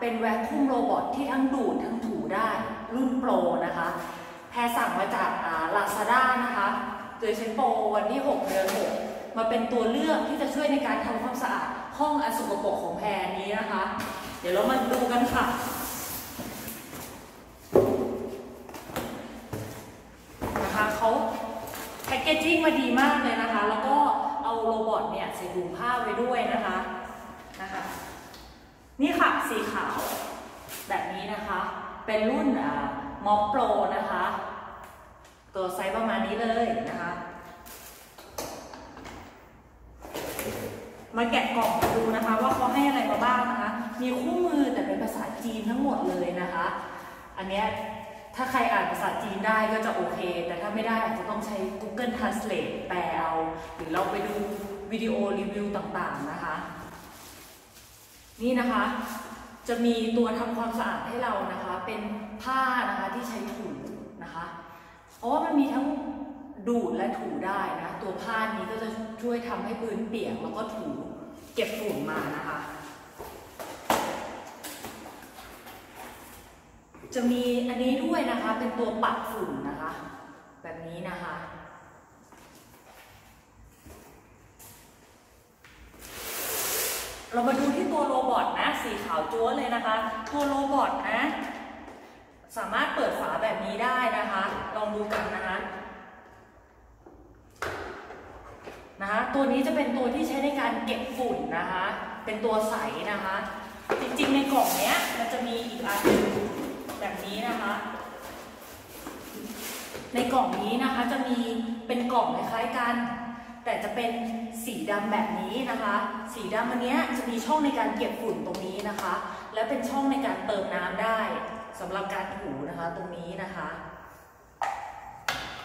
เป็น vacuum robot ที่ทั้งดูดทั้งถูได้รุ่น Pro นะคะ แพรสั่งมาจากลาซาด้านะคะ โดยใช้โปรวันที่ 6 เดือน 6 มาเป็นตัวเลือกที่จะช่วยในการทำความสะอาด ห้องอันสกปรกของแพรนี้นะคะ เดี๋ยวเรามาดูกันค่ะนะคะเขา packaging มาดีมากเลยนะคะ แล้วก็เอา robot เนี่ยใส่ถุงผ้าไว้ด้วยนะคะ นี่ค่ะสีขาว แบบนี้นะคะ เป็นรุ่นม็อปโปรนะคะ ตัวไซส์ประมาณนี้เลยนะคะ มาแกะกล่องดูนะคะว่าเขาให้อะไรมาบ้างนะคะ มีคู่มือแต่เป็นภาษาจีนทั้งหมดเลยนะคะ อันเนี้ยถ้าใครอ่านภาษาจีนได้ก็จะโอเค แต่ถ้าไม่ได้อาจจะต้องใช้ Google Translate แปลเอา หรือเราไปดูวิดีโอรีวิวต่างๆนะคะ นี่นะคะ จะมีตัวทำความสะอาดให้เรานะคะ เป็นผ้านะคะที่ใช้ถูนะคะ เพราะว่ามันมีทั้งดูดและถูได้นะ ตัวผ้านี้ก็จะช่วยทำให้พื้นเปียกแล้วก็ถูเก็บฝุ่นมานะคะ จะมีอันนี้ด้วยนะคะเป็นตัวปัดฝุ่นนะคะ แบบนี้นะคะ เรามาดูที่ตัวโรบอทนะ สีขาวจั๊วเลยนะคะ ตัวโรบอทนะ สามารถเปิดฝาแบบนี้ได้นะคะ ลองดูกันนะคะนะคะ ตัวนี้จะเป็นตัวที่ใช้ในการเก็บฝุ่นนะคะ เป็นตัวใสนะคะ จริงๆในกล่องเนี้ยมันจะมีอีกอันแบบนี้นะคะ ในกล่องนี้นะคะจะมีเป็นกล่องคล้ายๆกัน แต่จะเป็นสีดำแบบนี้นะคะ สีดำอันนี้จะมีช่องในการเก็บฝุ่นตรงนี้นะคะ และเป็นช่องในการเติมน้ำได้สำหรับการถูนะคะตรงนี้นะคะ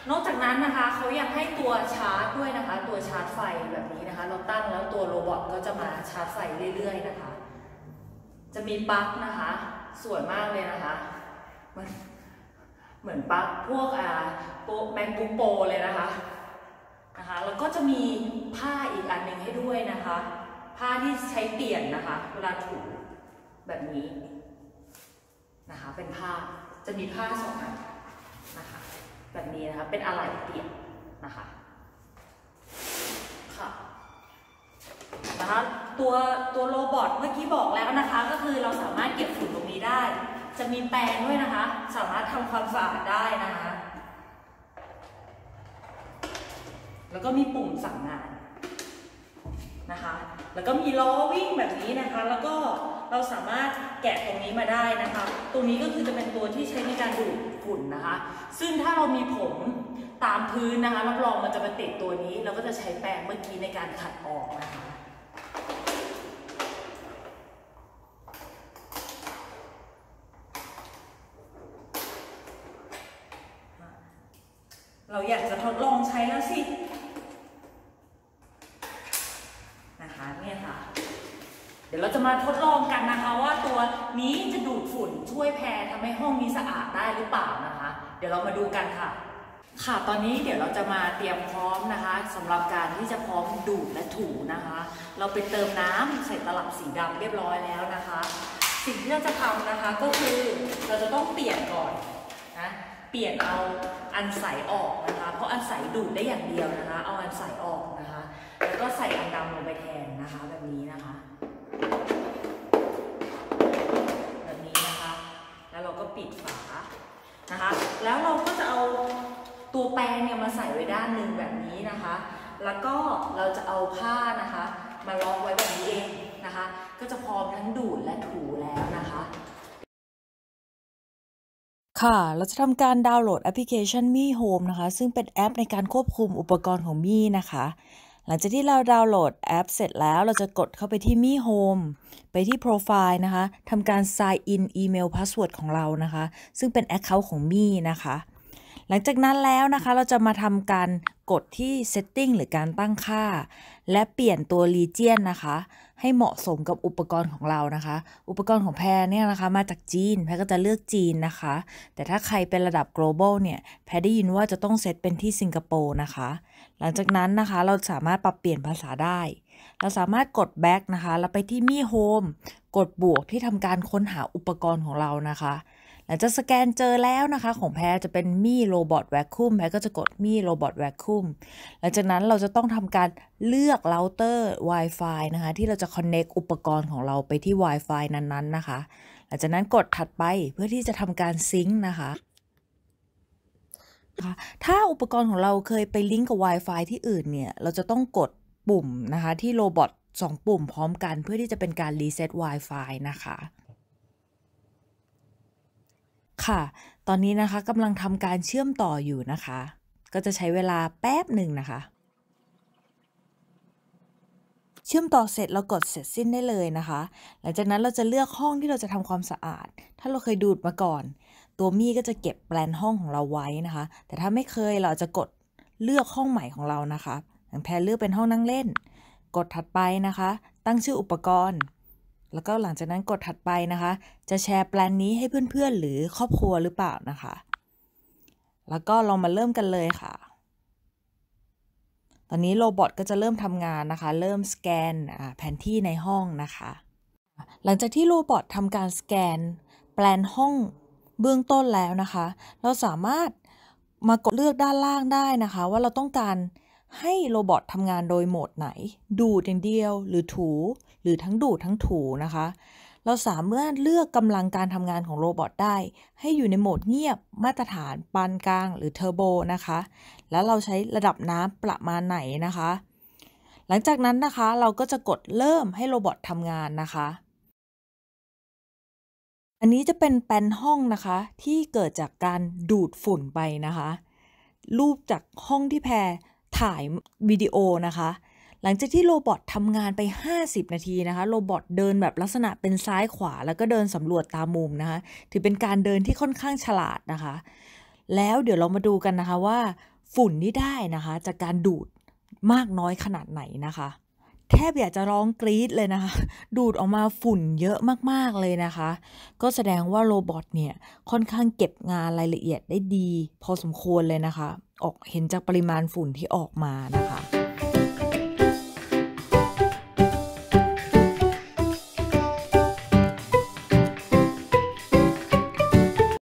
นอกจากนั้นนะคะเขายังให้ตัวชาร์จด้วยนะคะ ตัวชาร์จไฟแบบนี้นะคะ เราตั้งแล้วตัวโรบอทก็จะมาชาร์จไฟเรื่อย ๆ นะคะ จะมีปลั๊กนะคะ สวยมากเลยนะคะมันเหมือนปลั๊กพวกอ่าโปแม c บุ๊กโปเลยนะคะ นะคะแล้วก็จะมีผ้าอีกอันหนึ่งให้ด้วยนะคะ ผ้าที่ใช้เปลี่ยนนะคะ เวลาถูแบบนี้นะคะเป็นผ้าจะมีผ้าสองอันนะคะแบบนี้นะคะเป็นอะไหล่เปลี่ยนนะคะค่ะนะคะตัวตัวโรบอทเมื่อกี้บอกแล้วนะคะ ก็คือเราสามารถเก็บฝุ่นตรงนี้ได้ จะมีแปรงด้วยนะคะ สามารถทำความสะอาดได้นะคะ แล้วก็มีปุ่มสั่งงานนะคะ แล้วก็มีล้อวิ่งแบบนี้นะคะ แล้วก็เราสามารถแกะตรงนี้มาได้นะคะตรงนี้ก็คือจะเป็นตัวที่ใช้ในการดูดฝุ่นนะคะ ซึ่งถ้าเรามีผมตามพื้นนะคะ รับรองมันจะมาติดตัวนี้ เราก็จะใช้แปรงเมื่อกี้ในการขัดออกนะคะ เราอยากจะทดลองใช้แล้วสิ นะคะเนี่ยค่ะ เดี๋ยวเราจะมาทดลองกันนะคะ ว่าตัวนี้จะดูดฝุ่นช่วยแพรทำให้ห้องนี้สะอาดได้หรือเปล่านะคะ เดี๋ยวเรามาดูกันค่ะ ค่ะตอนนี้เดี๋ยวเราจะมาเตรียมพร้อมนะคะสำหรับการที่จะพร้อมดูดและถูนะคะ เราไปเติมน้ำใส่ตลับสีดำเรียบร้อยแล้วนะคะ สิ่งที่เราจะทำนะคะก็คือเราจะต้องเปลี่ยนก่อนนะเปลี่ยนเอาอันใสออกนะคะ เพราะอันใสดูดได้อย่างเดียวนะคะ เอาอันใสออกนะคะ แล้วก็ใส่อันดำลงไปแทนนะคะ แบบนี้นะคะ แบบนี้นะคะ แล้วเราก็ปิดฝา นะคะ แล้วเราก็จะเอาตัวแปรงเนี่ยมาใส่ไว้ด้านหนึ่งแบบนี้นะคะ แล้วก็เราจะเอาผ้านะคะ มาล็อกไว้แบบนี้เองนะคะ ก็จะพร้อมทั้งดูดและถูแล้วนะคะ ค่ะ เราจะทำการดาวน์โหลดแอปพลิเคชันมี่ Home นะคะ ซึ่งเป็นแอปในการควบคุมอุปกรณ์ของมี่นะคะ หลังจากที่เราดาวน์โหลดแอปเสร็จแล้วเราจะกดเข้าไปที่มี่ Home ไปที่โปรไฟล์นะคะทำการ sign in อีเมล password ของเรานะคะ ซึ่งเป็น Account ของ Mi นะคะ หลังจากนั้นแล้วนะคะเราจะมาทำการกดที่ setting หรือการตั้งค่า และเปลี่ยนตัว region นะคะ ให้เหมาะสมกับอุปกรณ์ของเรานะคะ อุปกรณ์ของแพรเนี่ยนะคะ มาจากจีน แพรก็จะเลือกจีนนะคะ แต่ถ้าใครเป็นระดับ global เนี่ย แพรได้ยินว่าจะต้องเซตเป็นที่สิงคโปร์นะคะ หลังจากนั้นนะคะเราสามารถปรับเปลี่ยนภาษาได้ เราสามารถกด back นะคะ แล้วไปที่มี่ home กดบวกที่ทำการค้นหาอุปกรณ์ของเรานะคะ หลังจากสแกนเจอแล้วนะคะ ของแพรจะเป็น Mi Robot Vacuum แพรก็จะกด Mi Robot Vacuum หลังจากนั้นเราจะต้องทำการเลือกเราเตอร์ Wi-Fi นะคะ ที่เราจะ connect อุปกรณ์ของเราไปที่ Wi-Fi นั้นๆนะคะ หลังจากนั้นกดถัดไปเพื่อที่จะทำการ sync นะคะคะถ้าอุปกรณ์ของเราเคยไปลิงก์กับ Wi-Fi ที่อื่นเนี่ย เราจะต้องกดปุ่มนะคะ ที่ robot สองปุ่มพร้อมกันเพื่อที่จะเป็นการรีเซ็ต Wi-Fi นะคะ ค่ะ ตอนนี้นะคะกำลังทำการเชื่อมต่ออยู่นะคะ ก็จะใช้เวลาแป๊บหนึ่งนะคะ เชื่อมต่อเสร็จเรากดเสร็จสิ้นได้เลยนะคะ หลังจากนั้นเราจะเลือกห้องที่เราจะทำความสะอาด ถ้าเราเคยดูดมาก่อน ตัว Mi ก็จะเก็บแปลนห้องของเราไว้นะคะ แต่ถ้าไม่เคยเราจะกดเลือกห้องใหม่ของเรานะคะอย่างแพรเลือกเป็นห้องนั่งเล่น กดถัดไปนะคะ ตั้งชื่ออุปกรณ์ แล้วก็หลังจากนั้นกดถัดไปนะคะ จะแชร์แปลนนี้ให้เพื่อนๆ หรือครอบครัวหรือเปล่านะคะ แล้วก็เรามาเริ่มกันเลยค่ะ ตอนนี้โรบอทก็จะเริ่มทำงานนะคะ เริ่มสแกนแผนที่ในห้องนะคะ หลังจากที่โรบอททำการสแกน แปลนห้องเบื้องต้นแล้วนะคะ เราสามารถมากดเลือกด้านล่างได้นะคะ ว่าเราต้องการ ให้ robot ทำงานโดยโหมดไหน ดูดอย่างเดียว หรือถู หรือทั้งดูดทั้งถูนะคะ เราสามารถเลือกกำลังการทำงานของ robot ได้ ให้อยู่ในโหมดเงียบ มาตรฐาน ปานกลาง หรือเทอร์โบนะคะ แล้วเราใช้ระดับน้ำประมาณไหนนะคะ หลังจากนั้นนะคะ เราก็จะกดเริ่มให้ robot ทำงานนะคะอันนี้จะเป็นแปลนห้องนะคะ ที่เกิดจากการดูดฝุ่นไปนะคะ รูปจากห้องที่แพร ถ่ายวิดีโอนะคะ หลังจากที่โรบอททำงานไป 50 นาทีนะคะ โรบอทเดินแบบลักษณะเป็นซ้ายขวา แล้วก็เดินสำรวจตามมุมนะคะ ถือเป็นการเดินที่ค่อนข้างฉลาดนะคะ แล้วเดี๋ยวเรามาดูกันนะคะว่าฝุ่นที่ได้นะคะ จากการดูดมากน้อยขนาดไหนนะคะ แทบอยากจะร้องกรี๊ดเลยนะคะ ดูดออกมาฝุ่นเยอะมากๆเลยนะคะ ก็แสดงว่าโรบอทเนี่ย ค่อนข้างเก็บงานรายละเอียดได้ดี พอสมควรเลยนะคะ ออกเห็นจากปริมาณฝุ่นที่ออกมานะคะ